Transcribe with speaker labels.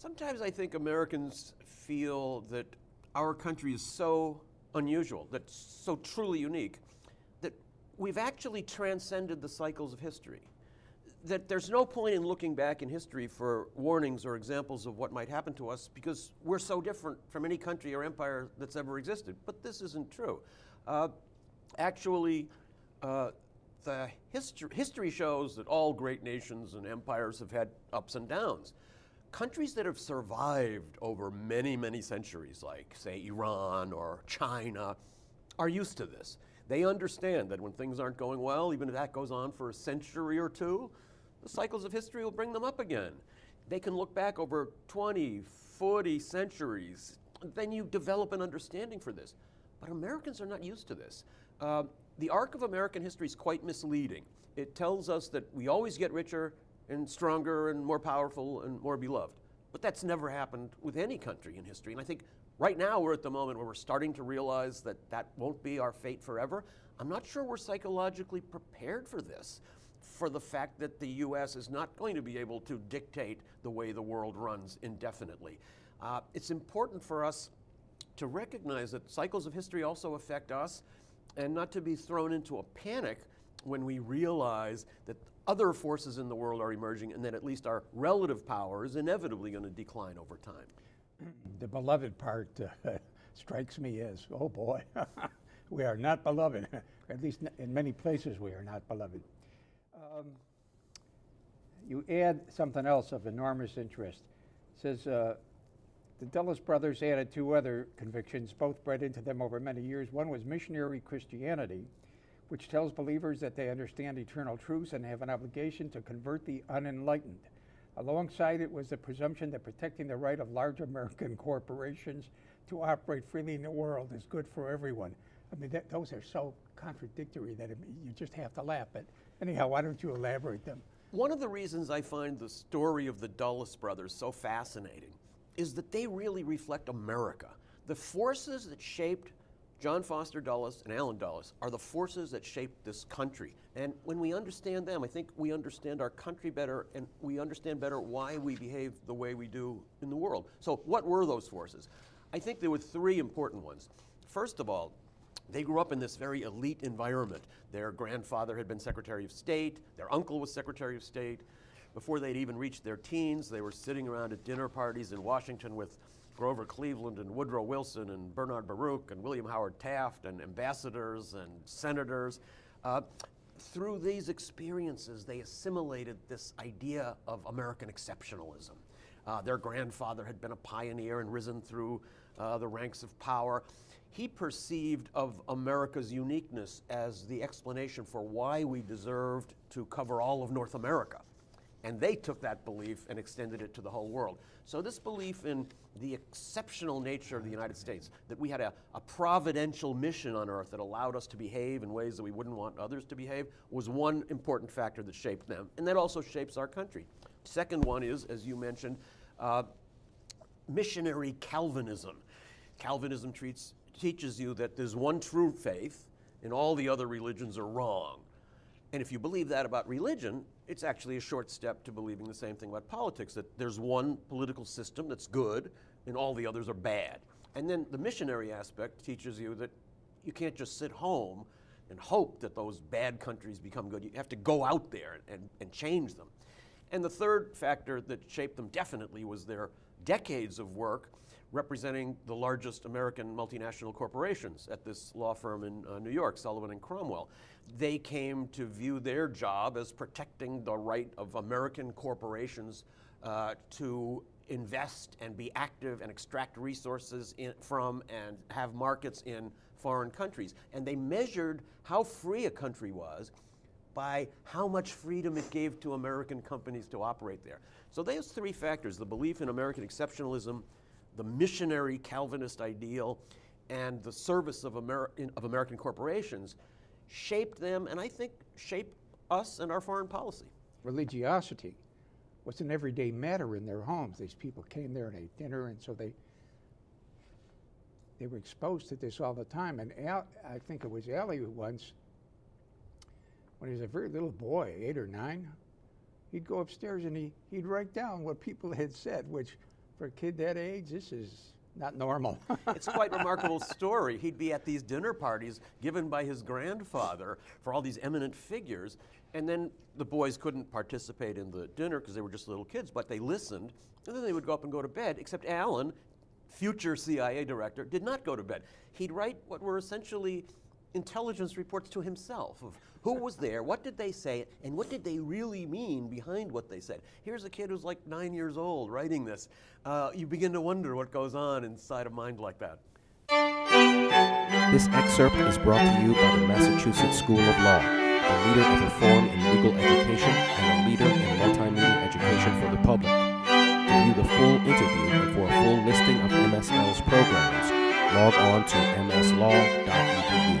Speaker 1: Sometimes I think Americans feel that our country is so unusual, that's so truly unique, that we've actually transcended the cycles of history. That there's no point in looking back in history for warnings or examples of what might happen to us because we're so different from any country or empire that's ever existed. But this isn't true. Uh, actually, uh, the history, history shows that all great nations and empires have had ups and downs countries that have survived over many, many centuries, like, say, Iran or China, are used to this. They understand that when things aren't going well, even if that goes on for a century or two, the cycles of history will bring them up again. They can look back over 20, 40 centuries. Then you develop an understanding for this. But Americans are not used to this. Uh, the arc of American history is quite misleading. It tells us that we always get richer and stronger and more powerful and more beloved. But that's never happened with any country in history. And I think right now we're at the moment where we're starting to realize that that won't be our fate forever. I'm not sure we're psychologically prepared for this, for the fact that the U.S. is not going to be able to dictate the way the world runs indefinitely. Uh, it's important for us to recognize that cycles of history also affect us and not to be thrown into a panic when we realize that other forces in the world are emerging and that at least our relative power is inevitably going to decline over time.
Speaker 2: The beloved part uh, strikes me as, oh boy, we are not beloved. at least in many places we are not beloved. Um, you add something else of enormous interest. It says, uh, the Dulles brothers added two other convictions, both bred into them over many years. One was missionary Christianity, which tells believers that they understand eternal truths and have an obligation to convert the unenlightened. Alongside it was the presumption that protecting the right of large American corporations to operate freely in the world is good for everyone. I mean, that, those are so contradictory that it, you just have to laugh. But anyhow, why don't you elaborate them?
Speaker 1: One of the reasons I find the story of the Dulles brothers so fascinating is that they really reflect America. The forces that shaped John Foster Dulles and Allen Dulles are the forces that shape this country. And when we understand them, I think we understand our country better and we understand better why we behave the way we do in the world. So, what were those forces? I think there were three important ones. First of all, they grew up in this very elite environment. Their grandfather had been Secretary of State, their uncle was Secretary of State. Before they'd even reached their teens, they were sitting around at dinner parties in Washington with Grover Cleveland and Woodrow Wilson and Bernard Baruch and William Howard Taft and ambassadors and senators. Uh, through these experiences, they assimilated this idea of American exceptionalism. Uh, their grandfather had been a pioneer and risen through uh, the ranks of power. He perceived of America's uniqueness as the explanation for why we deserved to cover all of North America. And they took that belief and extended it to the whole world. So, this belief in the exceptional nature of the United States, that we had a, a, providential mission on earth that allowed us to behave in ways that we wouldn't want others to behave, was one important factor that shaped them. And that also shapes our country. Second one is, as you mentioned, uh, missionary Calvinism. Calvinism treats, teaches you that there's one true faith and all the other religions are wrong. And if you believe that about religion, it's actually a short step to believing the same thing about politics that there's one political system that's good and all the others are bad. And then the missionary aspect teaches you that you can't just sit home and hope that those bad countries become good. You have to go out there and, and change them. And the third factor that shaped them definitely was their decades of work representing the largest American multinational corporations at this law firm in uh, New York, Sullivan and Cromwell. They came to view their job as protecting the right of American corporations uh, to invest and be active and extract resources in, from and have markets in foreign countries. And they measured how free a country was by how much freedom it gave to American companies to operate there. So those three factors, the belief in American exceptionalism, the missionary Calvinist ideal and the service of, Amer- of American corporations shaped them and I think shaped us and our foreign policy.
Speaker 2: Religiosity was an everyday matter in their homes. These people came there and ate dinner, and so they they were exposed to this all the time. And Al, I think it was Allie who once, when he was a very little boy, eight or nine, he'd go upstairs and he, he'd write down what people had said, which for a kid that age, this is not normal.
Speaker 1: it's quite a remarkable story. He'd be at these dinner parties given by his grandfather for all these eminent figures, and then the boys couldn't participate in the dinner because they were just little kids, but they listened, and then they would go up and go to bed, except Allen, future CIA director, did not go to bed. He'd write what were essentially intelligence reports to himself of who was there, what did they say, and what did they really mean behind what they said. Here's a kid who's like nine years old writing this. Uh, you begin to wonder what goes on inside a mind like that.
Speaker 3: This excerpt is brought to you by the Massachusetts School of Law, a leader of reform in legal education and a leader in multimedia education for the public. To view the full interview and for a full listing of MSL's programs, log on to mslaw.edu.